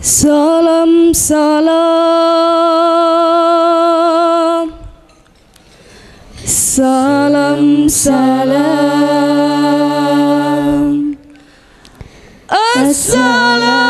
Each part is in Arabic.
Salam salam. Salam salam. Assalamualaikum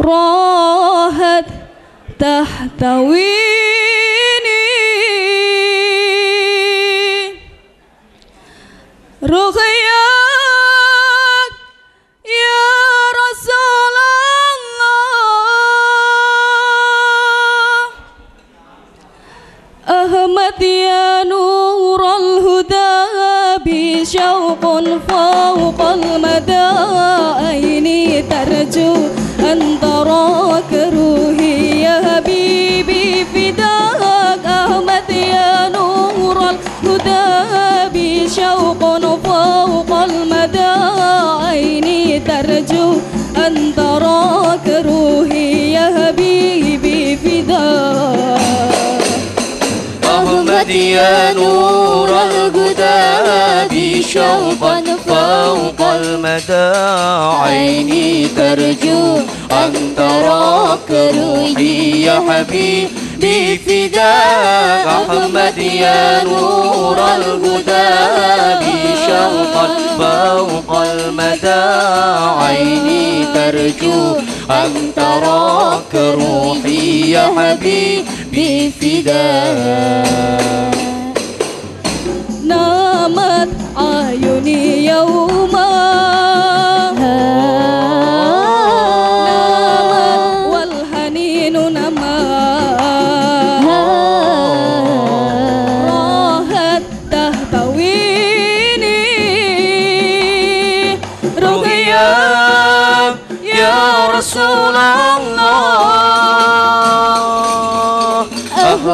راحت تحتويني رقياك يا رسول الله. أحمد يا نور الهدى بشوق فوق المدى. عيني ترجو أن تراك روحي يا حبيبي فداك أحمد يا نور الهدى بشوق فوق المدى عيني ترجو أن تراك روحي يا حبيبي فداك. أحمد يا نور الهدى بشوقا فوق المدى عيني ترجو أن تراك روحي يا حبيبي فداك أحمد يا نور الهدى بشوقا فوق المدى عيني ترجو أن تراك روحي يا حبيبي فداك نامت عيني يوما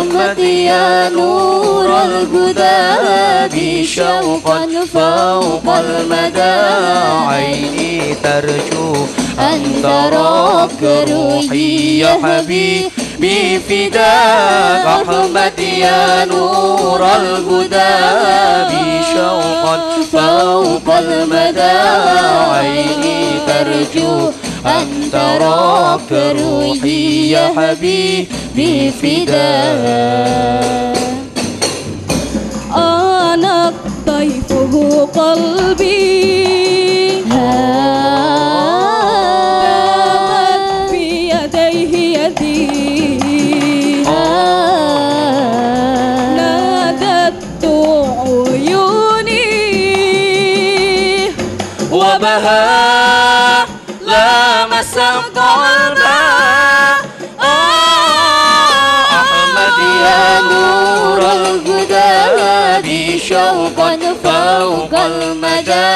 أحمد يا نور الهدى بشوقا فوق المدى. عيني ترجو أن تراك روحي يا حبيبي فداك أحمد يا نور الهدى. بشوقا فوق المدى. عيني ترجو أن تراك روحي يا حبيبي فداك أنا ضيفه قلبي. دامت في يديه يدي. نادت عيوني. لامس القلب آه، أحمد يا نور الهدى. بشوقا فوق المدى.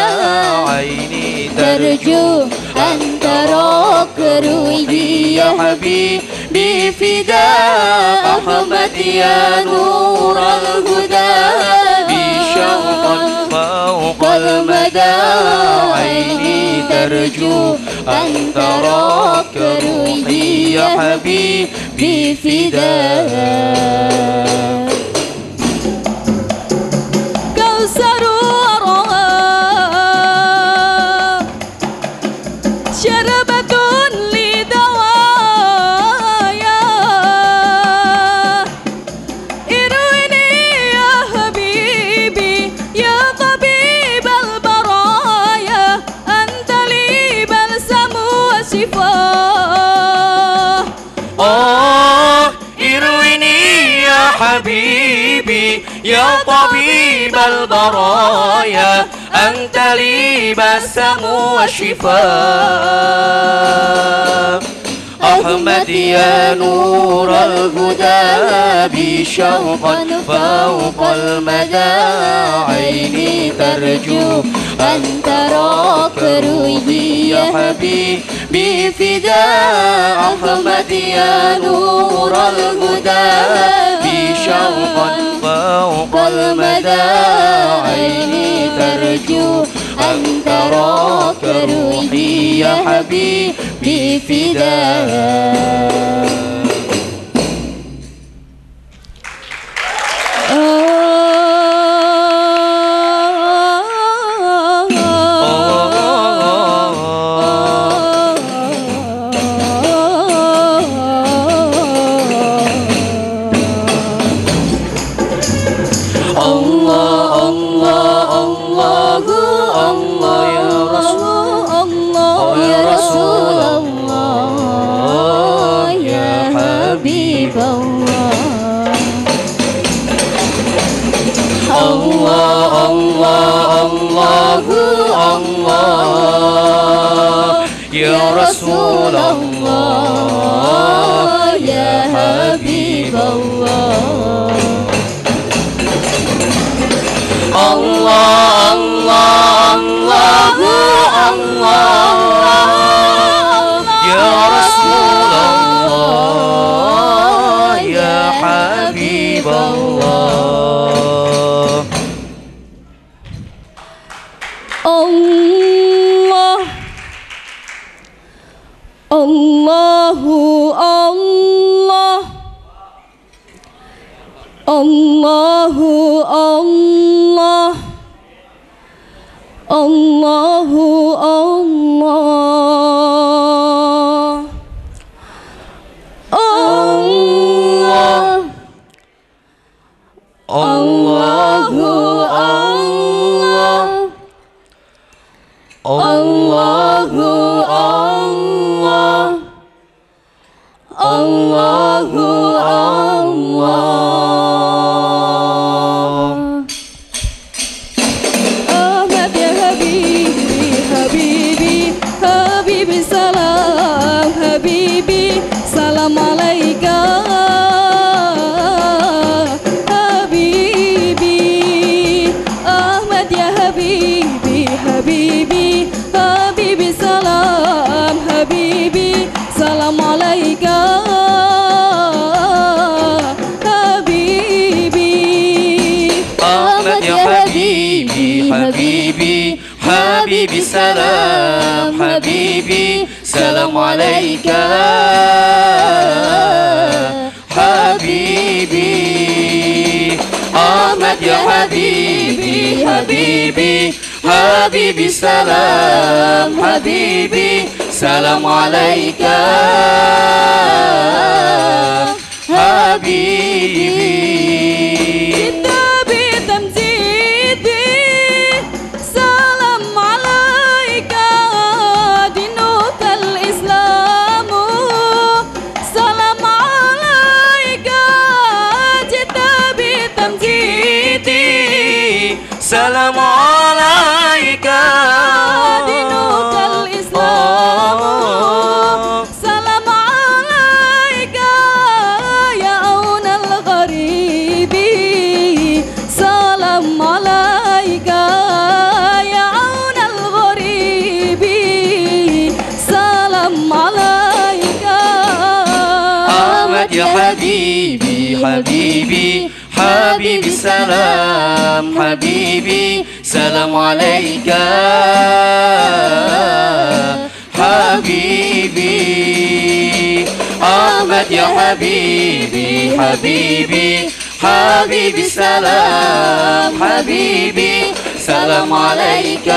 عيني ترجو أن تراك روحي يا حبيبي فداك أحمد يا نور الهدى. ترجو أن تراك روحي يا حبيبي فداك يا طبيب البرايا أنت لي بسم وشفاء. أحمد يا نور الهدى بي شوقا فوق المدى عيني ترجو. أن تراك روحي يا حبيبي فداء أحمد يا نور الهدى بي شوقا فوق المدى عيني ترجو أن تراك يا حبيبي فداك Allah Allah Allah Allah Ya Rasulullah Ya Habiballah Allah Allahu Allah Allahu Allah Allah. Allahu Allah. سلام حبيبي سلام عليك. حبيبي أحمد يا حبيبي حبيبي حبيبي سلام حبيبي سلام عليك. حبيبي. تمجيدي سلام عليك دينك الإسلام سلام عليك يا أون الغريب سلام عليك يا أون الغريب سلام عليك أحمد يا حبيبي حبيبي حبيبي سلام. حبيبي سلام عليك. حبيبي أحمد يا حبيبي حبيبي حبيبي سلام حبيبي سلام عليك.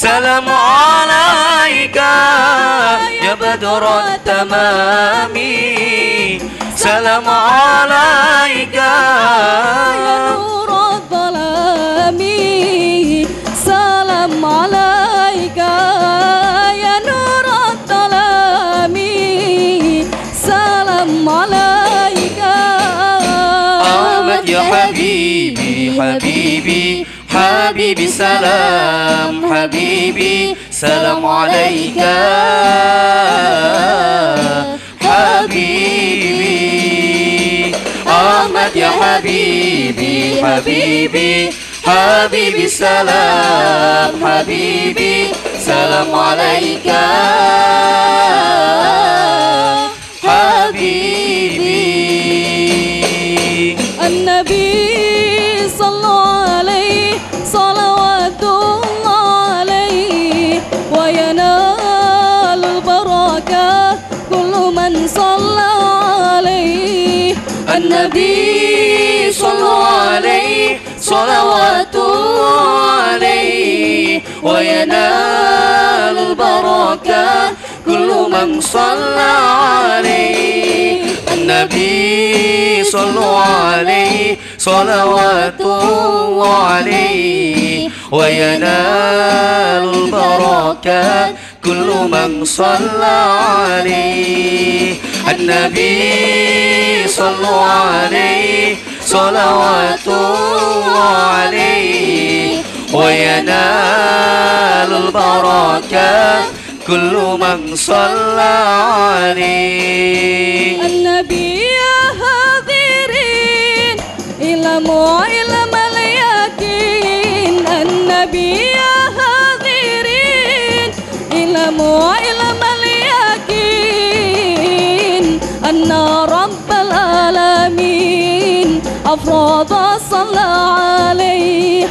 سلام عليك يا بدر التمام. سلام عليك يا نور الظلام. سلام عليك يا نور الظلام. سلام عليك. أحمد يا حبيبي حبيبي. حبيبي سلام حبيبي سلام عليك. حبيبي أحمد يا حبيبي حبيبي حبيبي سلام حبيبي سلام عليك. حبيبي النبي صلى عليه. النبي صلى عليه. صلوات عليه. وينال البركة كل من صلى عليه. النبي صلى عليه. صلوات عليه. وينال البركة كل من صلى عليه النبي صلى عليه صلوات الله عليه. وينال البركة كل من صلى عليه النبي يا هاذرين علموا علم علم اليقين أن رب العالمين أفراد صلى عليه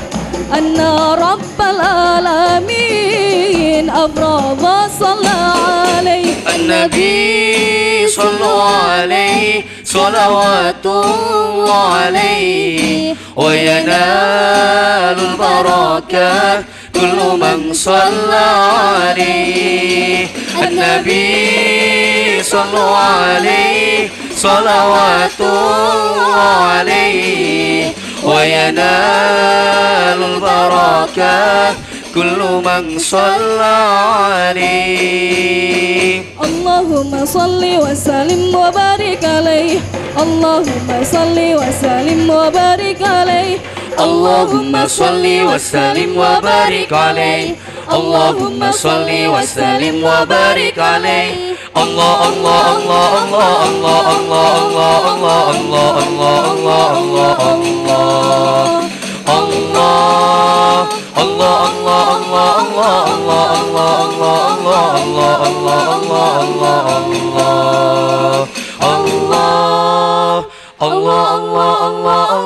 أن رب العالمين أفراد صلى عليه النبي صلى عليه صلوات الله عليه وينال البركة كل من صلى عليه. النبي صلى عليه صلوات الله عليه. وينال البركة كل من صلى عليه. اللهم صل وسلم وبارك عليه. اللهم صل وسلم وبارك عليه. اللهم صل وسلم وبارك عليه اللهم صل وسلم وبارك عليه الله الله الله الله الله الله الله الله الله الله الله الله الله